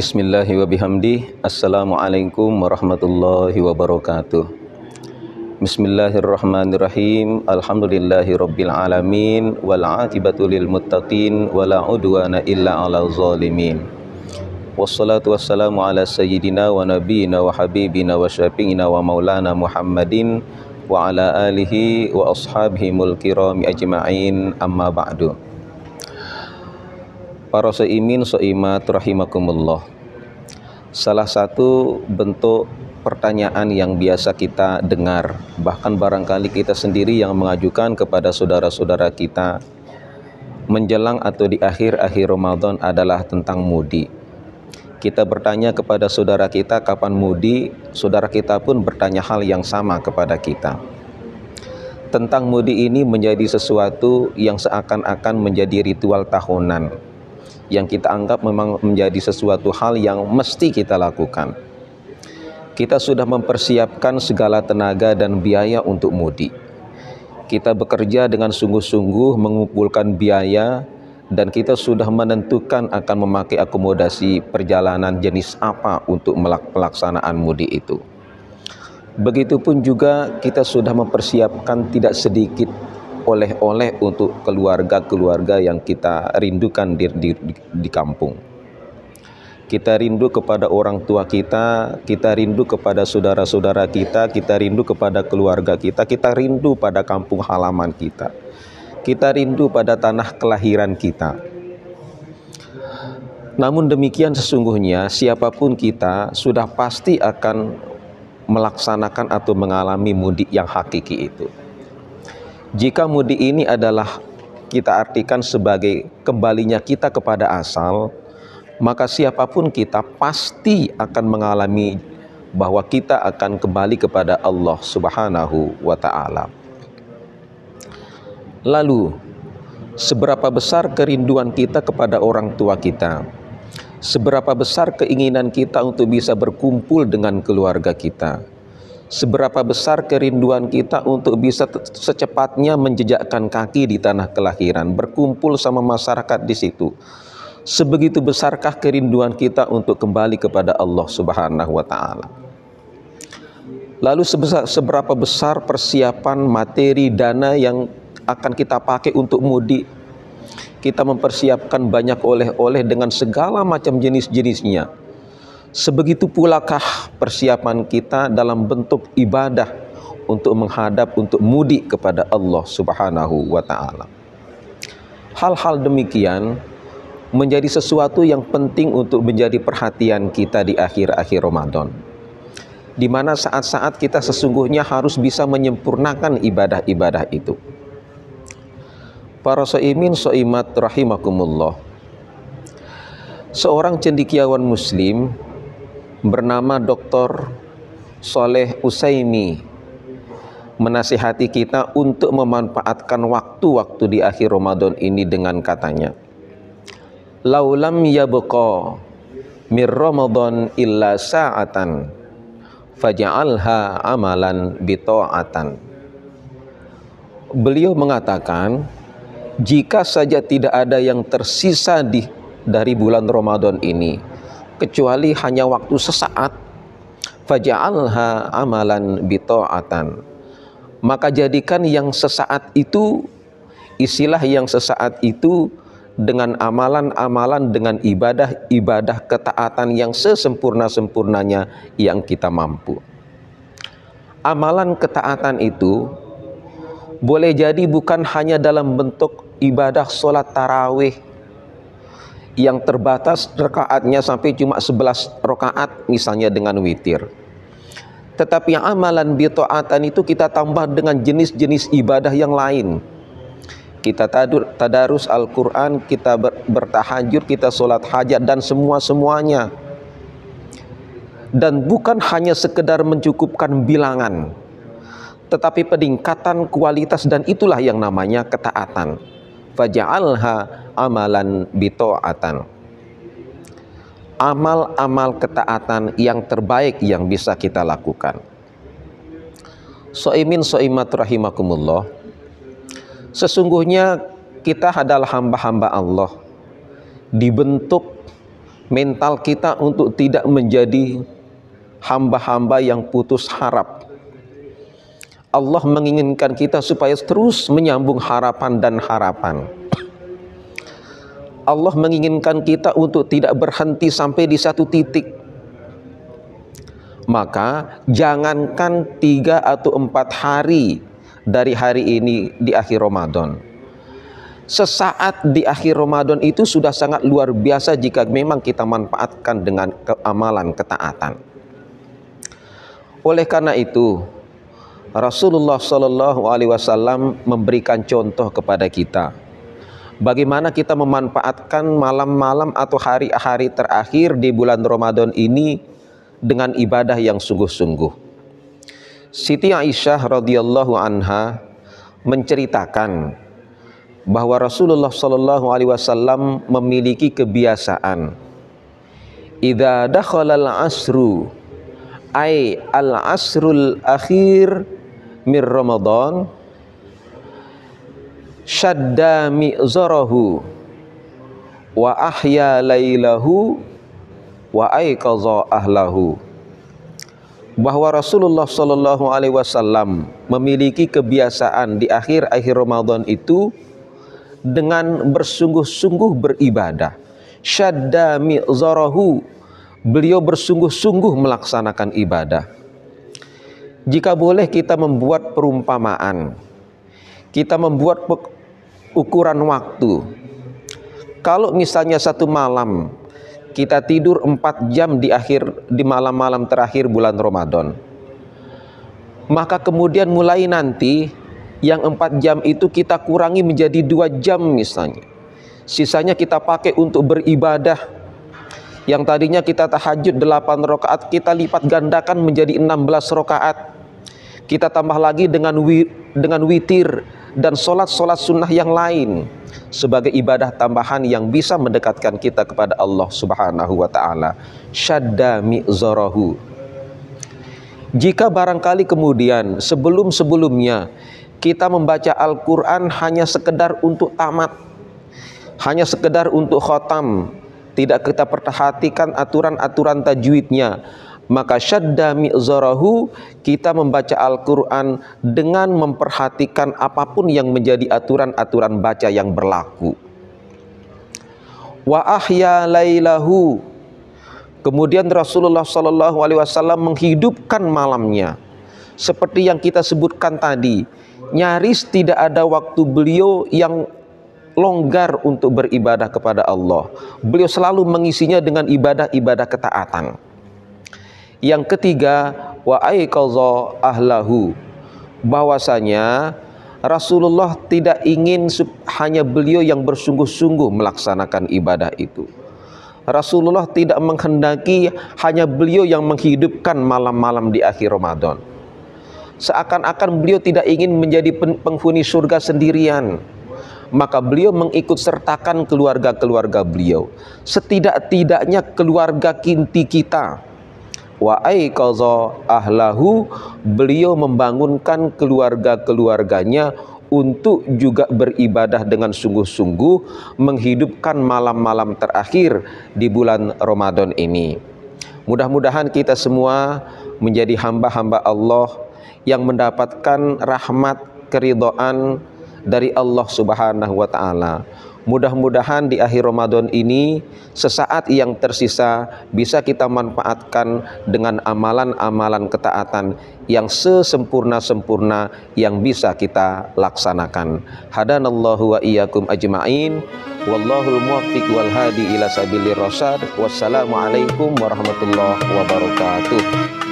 Bihamdi Assalamualaikum warahmatullahi wabarakatuh Bismillahirrahmanirrahim Alhamdulillahi rabbil alamin Wal akibatu lil muttaqin Wala udwana illa ala zalimin Wassalatu wassalamu ala sayyidina wa nabiyina wa habibina wa syafi'ina wa maulana Muhammadin Wa ala alihi wa ashabihi mulkirami ajma'in amma ba'du Para seimin seimat rahimakumullah. Salah satu bentuk pertanyaan yang biasa kita dengar, bahkan barangkali kita sendiri yang mengajukan kepada saudara-saudara kita menjelang atau di akhir-akhir Ramadan adalah tentang mudi. Kita bertanya kepada saudara kita kapan mudi, saudara kita pun bertanya hal yang sama kepada kita. Tentang mudi ini menjadi sesuatu yang seakan-akan menjadi ritual tahunan yang kita anggap memang menjadi sesuatu hal yang mesti kita lakukan. Kita sudah mempersiapkan segala tenaga dan biaya untuk mudik. Kita bekerja dengan sungguh-sungguh mengumpulkan biaya dan kita sudah menentukan akan memakai akomodasi perjalanan jenis apa untuk pelaksanaan mudik itu. Begitupun juga kita sudah mempersiapkan tidak sedikit oleh-oleh untuk keluarga-keluarga yang kita rindukan di, di, di kampung. Kita rindu kepada orang tua kita, kita rindu kepada saudara-saudara kita, kita rindu kepada keluarga kita, kita rindu pada kampung halaman kita. Kita rindu pada tanah kelahiran kita. Namun demikian sesungguhnya siapa pun kita sudah pasti akan melaksanakan atau mengalami mudik yang hakiki itu. Jika mudik ini adalah kita artikan sebagai kembalinya kita kepada asal, maka siapa pun kita pasti akan mengalami bahwa kita akan kembali kepada Allah Subhanahu wa taala. Lalu, seberapa besar kerinduan kita kepada orang tua kita? Seberapa besar keinginan kita untuk bisa berkumpul dengan keluarga kita? Seberapa besar kerinduan kita untuk bisa secepatnya menjejakkan kaki di tanah kelahiran, berkumpul sama masyarakat di situ. Sebegitu besarkah kerinduan kita untuk kembali kepada Allah Subhanahu wa taala. Lalu sebesar, seberapa besar persiapan materi dana yang akan kita pakai untuk mudik? Kita mempersiapkan banyak oleh-oleh dengan segala macam jenis-jenisnya Sebegitu pulakah persiapan kita dalam bentuk ibadah untuk menghadap untuk mudik kepada Allah Subhanahu wa taala. Hal-hal demikian menjadi sesuatu yang penting untuk menjadi perhatian kita di akhir-akhir Ramadan. Di mana saat-saat kita sesungguhnya harus bisa menyempurnakan ibadah-ibadah itu. Para soimin soimat rahimakumullah. Seorang cendikiawan muslim bernama Dr. Soleh Usaimi menasihati kita untuk memanfaatkan waktu-waktu di akhir Ramadan ini dengan katanya laulam yabqa mir Ramadan illa sa'atan faj'alha amalan bita'atan Beliau mengatakan jika saja tidak ada yang tersisa di dari bulan Ramadan ini kecuali hanya waktu sesaat faja'alha amalan bita'atan maka jadikan yang sesaat itu istilah yang sesaat itu dengan amalan-amalan dengan ibadah-ibadah ketaatan yang sesempurna-sempurnanya yang kita mampu. Amalan ketaatan itu boleh jadi bukan hanya dalam bentuk ibadah sholat tarawih yang terbatas rakaatnya sampai cuma 11 rakaat misalnya dengan witir. Tetapi yang amalan bitoatan itu kita tambah dengan jenis-jenis ibadah yang lain. Kita tadur, tadarus Al-Quran, kita ber, bertahajud, kita sholat hajat dan semua-semuanya. Dan bukan hanya sekedar mencukupkan bilangan. Tetapi peningkatan kualitas dan itulah yang namanya ketaatan. Faja'alha amalan bito'atan amal-amal ketaatan yang terbaik yang bisa kita lakukan So'imin so'imat rahimakumullah Sesungguhnya kita adalah hamba-hamba Allah Dibentuk mental kita untuk tidak menjadi hamba-hamba yang putus harap. Allah menginginkan kita supaya terus menyambung harapan dan harapan. Allah menginginkan kita untuk tidak berhenti sampai di satu titik. Maka jangankan tiga atau empat hari dari hari ini di akhir Ramadan. Sesaat di akhir Ramadan itu sudah sangat luar biasa jika memang kita manfaatkan dengan keamalan ketaatan. Oleh karena itu, Rasulullah Shallallahu Alaihi Wasallam memberikan contoh kepada kita bagaimana kita memanfaatkan malam-malam atau hari-hari terakhir di bulan Ramadan ini dengan ibadah yang sungguh-sungguh. Siti Aisyah radhiyallahu anha menceritakan bahwa Rasulullah Shallallahu alaihi wasallam memiliki kebiasaan idza dakhala al-asru ay al asrul akhir mir Ramadan syadda mi'zarahu. Wa ahya lailahu wa ayqadha ahlahu. Bahwa Rasulullah Shallallahu alaihi wasallam memiliki kebiasaan di akhir-akhir Ramadan itu dengan bersungguh-sungguh beribadah. Syadda mi'zarahu. Beliau bersungguh-sungguh melaksanakan ibadah. Jika boleh kita membuat perumpamaan, kita membuat ukuran waktu. Kalau misalnya satu malam kita tidur empat jam di akhir di malam-malam terakhir bulan Ramadan, maka kemudian mulai nanti yang empat jam itu kita kurangi menjadi dua jam misalnya. Sisanya kita pakai untuk beribadah yang tadinya kita tahajud 8 rakaat kita lipat gandakan menjadi 16 rakaat kita tambah lagi dengan wi, dengan witir dan solat-solat sunnah yang lain sebagai ibadah tambahan yang bisa mendekatkan kita kepada Allah Subhanahu wa taala. Syadda mi'zarahu. Jika barangkali kemudian sebelum-sebelumnya kita membaca Al-Qur'an hanya sekedar untuk tamat, hanya sekedar untuk khotam, tidak kita perhatikan aturan-aturan tajwidnya maka syadda mi'zarahu kita membaca Al-Quran dengan memperhatikan apa pun yang menjadi aturan-aturan baca yang berlaku wa ahya lailahu kemudian Rasulullah Shallallahu Alaihi Wasallam menghidupkan malamnya seperti yang kita sebutkan tadi nyaris tidak ada waktu beliau yang longgar untuk beribadah kepada Allah. Beliau selalu mengisinya dengan ibadah-ibadah ketaatan. Yang ketiga, wa aiqadha ahlahu. Bahwasanya Rasulullah tidak ingin hanya beliau yang bersungguh-sungguh melaksanakan ibadah itu. Rasulullah tidak menghendaki hanya beliau yang menghidupkan malam-malam di akhir Ramadan. Seakan-akan beliau tidak ingin menjadi penghuni surga sendirian maka beliau mengikut sertakan keluarga-keluarga beliau setidak-tidaknya keluarga kinti kita wa aiqadha ahlahu beliau membangunkan keluarga-keluarganya untuk juga beribadah dengan sungguh-sungguh menghidupkan malam-malam terakhir di bulan Ramadan ini. Mudah-mudahan kita semua menjadi hamba-hamba Allah yang mendapatkan rahmat, keridhaan, dari Allah Subhanahu wa taala. Mudah-mudahan di akhir Ramadan ini sesaat yang tersisa bisa kita manfaatkan dengan amalan-amalan ketaatan yang sesempurna-sempurna yang bisa kita laksanakan. Hadanallahu wa iyyakum ajma'in. Wallahul muwaffiq wal hadi ila sabilir rasyad. Wassalamualaikum warahmatullahi wabarakatuh.